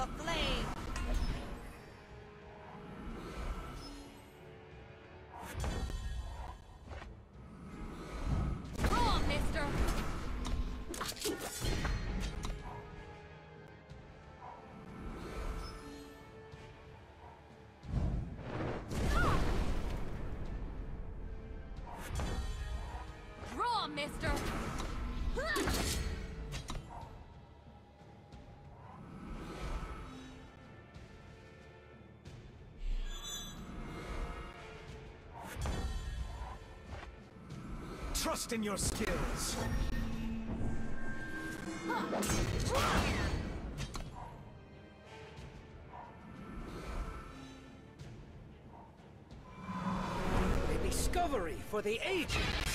the flame! Mister! Draw, mister! Trust in your skills. A discovery for the ages.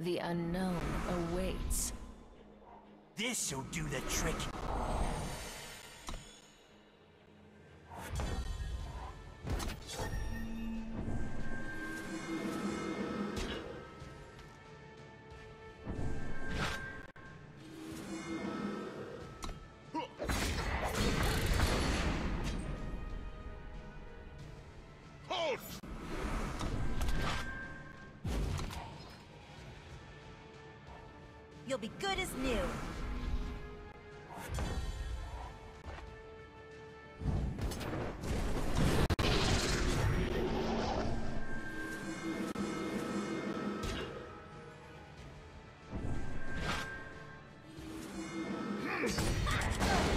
The unknown awaits. This'll do the trick. You'll be good as new.